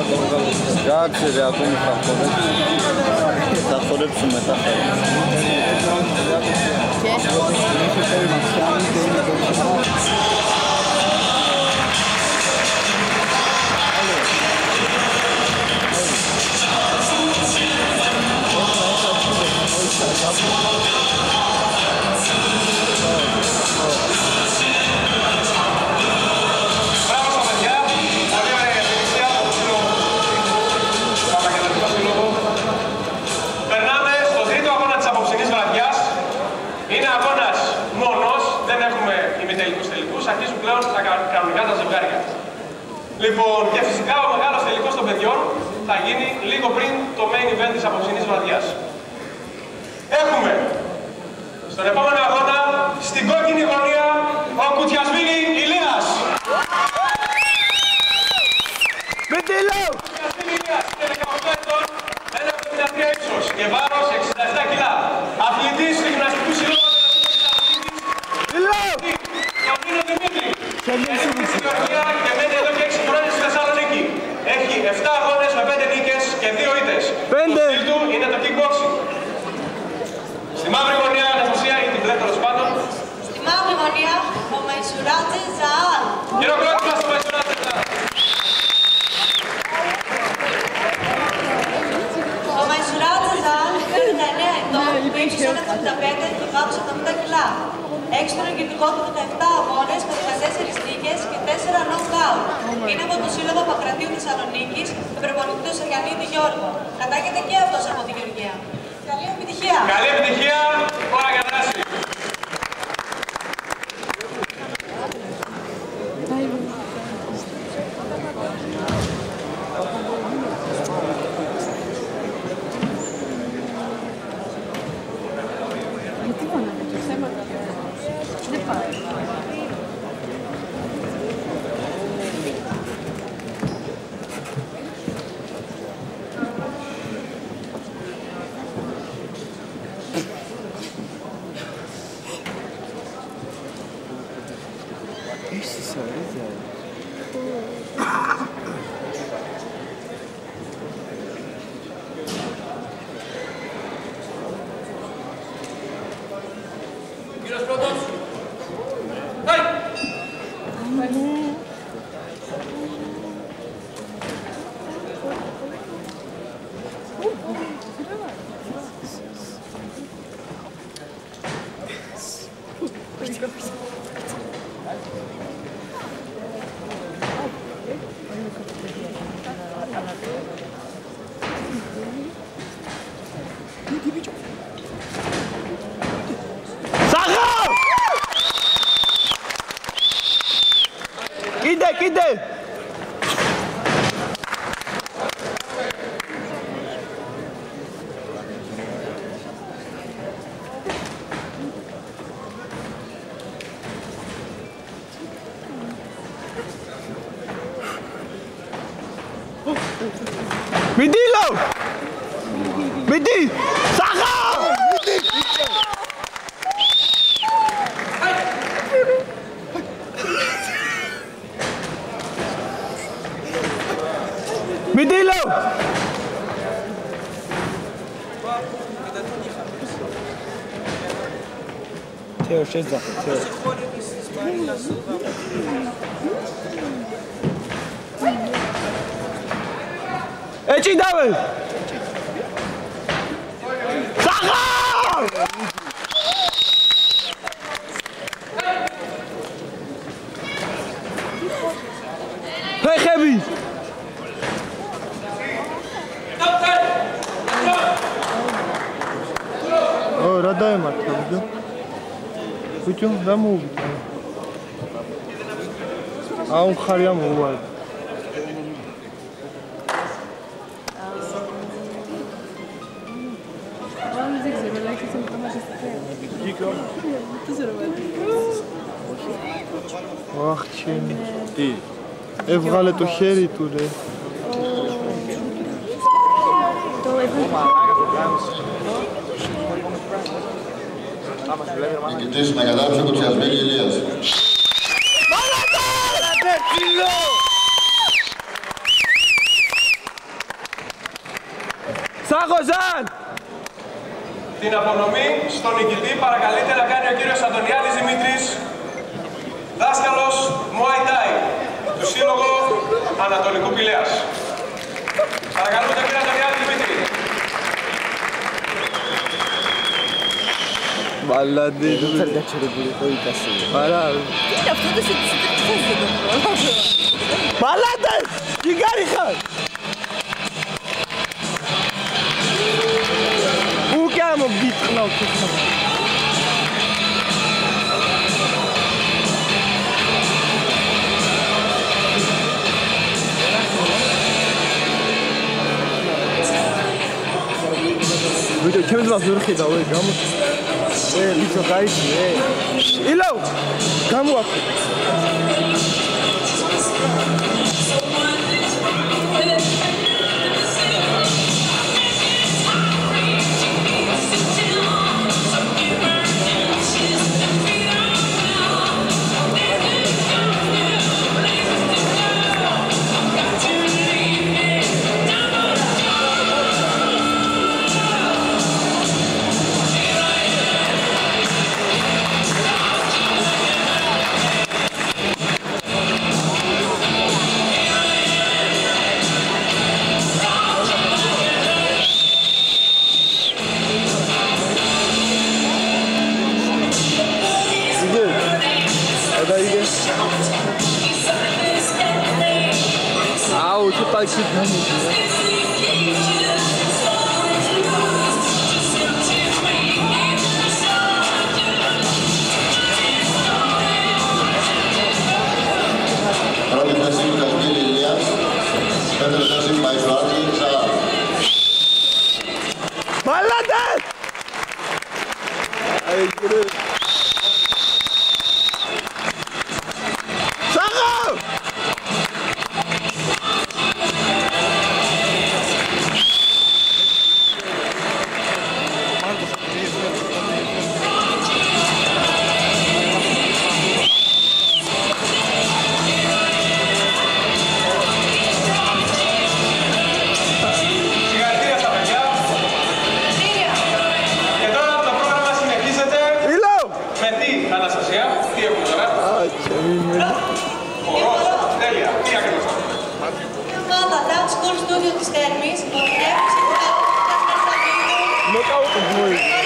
გააქცევი ატომი საყოდებს საყოდებს უმეტახა. ჯერ Λοιπόν, και φυσικά ο μεγάλος τελικός των παιδιών θα γίνει λίγο πριν το main event της απόψινής βραδιάς. Έχουμε στον επόμενο αγώνα, στην κόκκινη γωνία, ο Κουτιασμίνη Ηλίας. Μητήλο! Κουτιασμίνη Ηλίας είναι 18 ετών, 1,73 ύψος και βάρος 67 κιλά. Δημήτρη. Έρχεται στη Γεωργία και μένει εδώ και 6 χρόνια στη Θεσσαλονίκη. Έχει 7 αγώνες με 5 νίκες και 2 ήττες. Πέντε. Το στυλ του είναι το kickboxing. Στη μαύρη γωνία, Αναστασία, ή την μπλε τέλος πάντων. Στη μαύρη γωνία, ο Μαϊσουράτζε Ζαάν. Χειροκρότημα στο Μεσονάτε. Ο Μαϊσουράτζε Ζαάν είναι 59 ετών, με ύψος 1,75 και βάρος 70 κιλά. Έχει στον εγκριτικό του 17 αγώνες με 14 νίκες και 4 knockout. Είναι από το Σύλλογο Πακρατίου Θεσσαλονίκης, με προπονητή του Σεργανίδη Γιώργο. Κατάγεται και αυτός από τη Γεωργία. Καλή επιτυχία! Καλή επιτυχία, Midi lo! Midi! Saka! Midi lo! Teo, scesa. Teo. ეჭიდავენ! სახარ ფეხები ო რა დაემართა ბიჭო ბიჭო რა მოუვიდა აუ ხარია მოუვიდა Αχ, τι; Είναι. Τι. Έβγαλε το χέρι του, ρε. Το έβαλε. Νικητής να κατάψει ο Κουτσιασμένη Ηλίας. Σάχοζαν! Την απονομή στον νικητή παρακαλείται να κάνει ο κύριος Αντωνιάδης Δημήτρης, δάσκαλος Muay Thai, του Σύλλογου Ανατολικού Πηλέας. Παρακαλούμε τον κύριο Αντωνιάδη Δημήτρη. Μαλάντι. Παρά. Είναι αυτό το σε τι θες δεν το προλάβω. Μαλάντες! Κιγκάριχαν! Πού και άμα μπει τχνάω και ჩემს მას ვერ ხედავე გამო ე ბიჭო გაიძიე ილავ გამოაქვს. 我去拜师母母。Balada! Aí, somos dúvidas térmicas, porque temos que estar sabendo. Nunca ouvi.